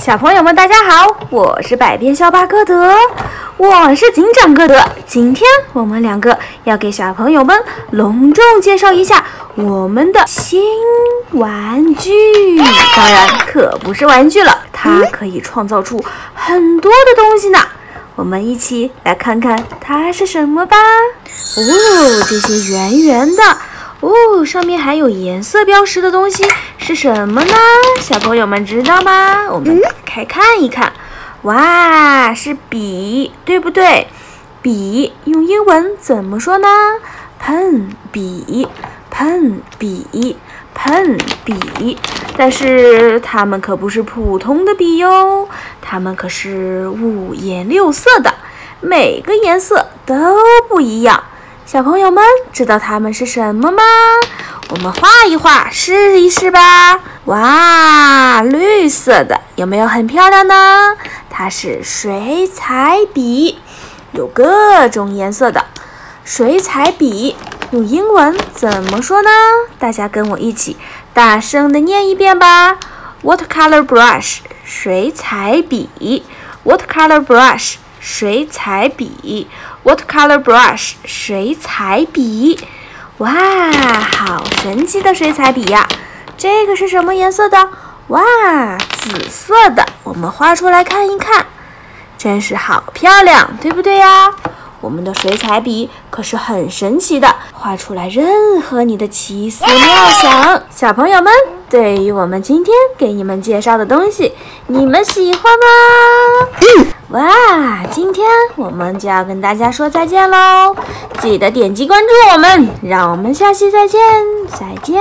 小朋友们，大家好，我是百变小巴哥德，我是警长哥德。今天我们两个要给小朋友们隆重介绍一下我们的新玩具，当然可不是玩具了，它可以创造出很多的东西呢。我们一起来看看它是什么吧。哦，这些圆圆的。哦，上面还有颜色标识的东西是什么呢？小朋友们知道吗？我们打开看一看。哇，是笔，对不对？笔用英文怎么说呢？pen 笔，pen 笔，pen 笔。但是它们可不是普通的笔哟，它们可是五颜六色的，每个颜色都不一样。小朋友们知道它们是什么吗？我们画一画，试一试吧。哇，绿色的有没有很漂亮呢？它是水彩笔，有各种颜色的水彩笔。用英文怎么说呢？大家跟我一起大声的念一遍吧。Watercolor brush，水彩笔。Watercolor brush。水彩笔，watercolor brush，水彩笔，哇，好神奇的水彩笔呀！这个是什么颜色的？哇，紫色的。我们画出来看一看，真是好漂亮，对不对呀？我们的水彩笔可是很神奇的，画出来任何你的奇思妙想。小朋友们，对于我们今天给你们介绍的东西，你们喜欢吗？哇，今天我们就要跟大家说再见喽！记得点击关注我们，让我们下期再见，再见。